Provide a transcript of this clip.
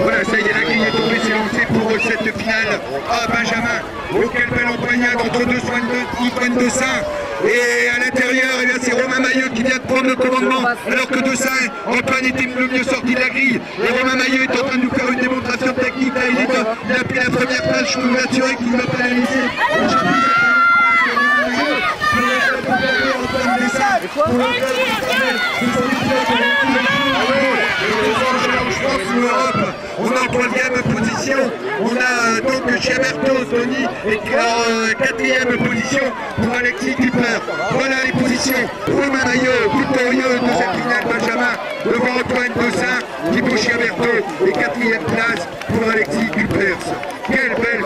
Voilà, ça y est, la grille est tombée, c'est lancé pour cette finale à Benjamin. Oh, quelle belle empoignade entre deux soins de Antoine de Saint et à l'intérieur, c'est Romain Maillot qui vient de prendre le commandement, alors que de Antoine était le mieux sorti de la grille. Et Romain Maillot est en train de nous faire une démonstration technique. Là, il, est, il a pris la première place. je peux vous assurer qu'il va pénaliser. On en troisième position. On a donc Chiaberto, Tony et en quatrième position pour Alexis Cooper. Voilà les positions. Romain Maillot, victorieux de cette finale Benjamin devant Antoine Dossin, Thibaut Chiaberto et quatrième place pour Alexis Cooper. Quelle belle